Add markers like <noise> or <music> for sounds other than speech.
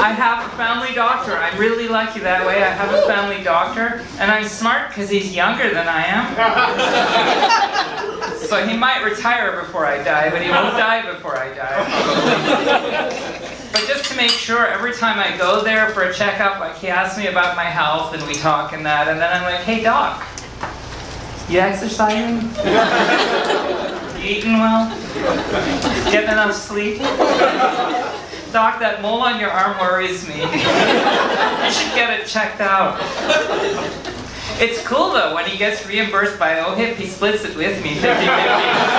I have a family doctor. I'm really lucky that way. I have a family doctor, and I'm smart because he's younger than I am. So he might retire before I die, but he won't die before I die. But just to make sure, every time I go there for a checkup, like he asks me about my health, and we talk and that, and then I'm like, hey doc, you exercising? You eating well? Getting enough sleep? Doc, that mole on your arm worries me. <laughs> you should get it checked out. It's cool though, when he gets reimbursed by OHIP, he splits it with me 50-50.